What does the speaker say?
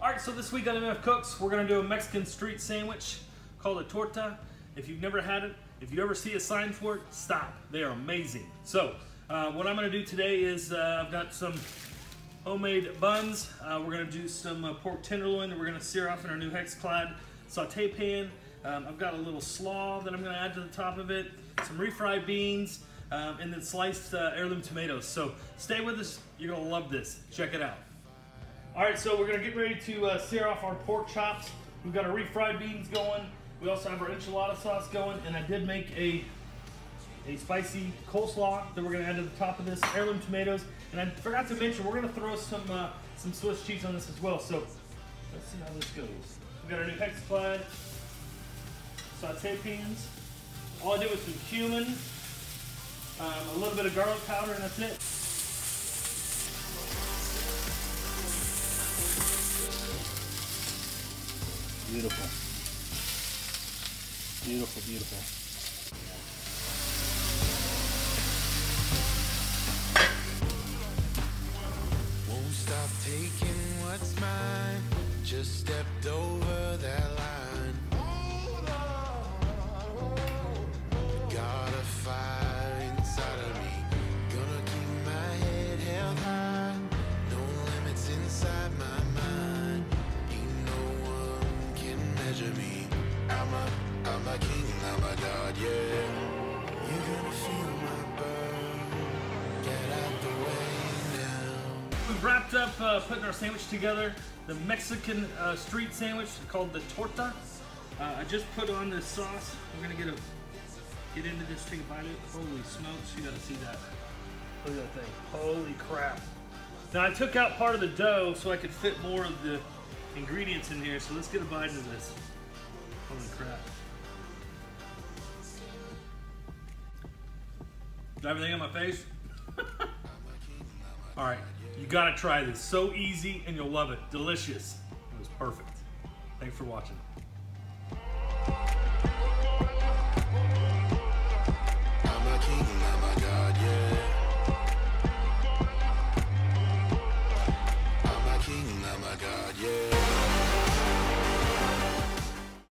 All right, so this week on MF Cooks, we're gonna do a Mexican street sandwich called a torta. If you've never had it, if you ever see a sign for it, stop. They are amazing. So, uh, what I'm gonna do today is uh, I've got some homemade buns. Uh, we're gonna do some uh, pork tenderloin that we're gonna sear off in our new HexClad saute pan. Um, I've got a little slaw that I'm gonna add to the top of it, some refried beans, um, and then sliced uh, heirloom tomatoes. So stay with us, you're gonna love this. Check it out. All right, so we're gonna get ready to uh, sear off our pork chops. We've got our refried beans going. We also have our enchilada sauce going, and I did make a a spicy coleslaw that we're gonna add to the top of this, heirloom tomatoes, and I forgot to mention we're gonna throw some uh, some Swiss cheese on this as well. So let's see how this goes. We got our new hex HexClad saute pans. All I did was some cumin, um, a little bit of garlic powder, and that's it. Beautiful. Beautiful, beautiful. Won't stop taking what's mine. Just stepped I'm a king, I'm a god, yeah. You're gonna feel my burn. Get out the way now. We've wrapped up uh, putting our sandwich together. The Mexican uh, street sandwich called the torta. Uh, I just put on this sauce. We're gonna get a get into this, take a bite of it. Holy smokes, you gotta see that. Look at that thing. Holy crap. Now I took out part of the dough so I could fit more of the ingredients in here. So let's get a bite of this. Holy crap. Is everything in my face? All right, you gotta try this. So easy and you'll love it. Delicious. It was perfect. Thanks for watching. yeah.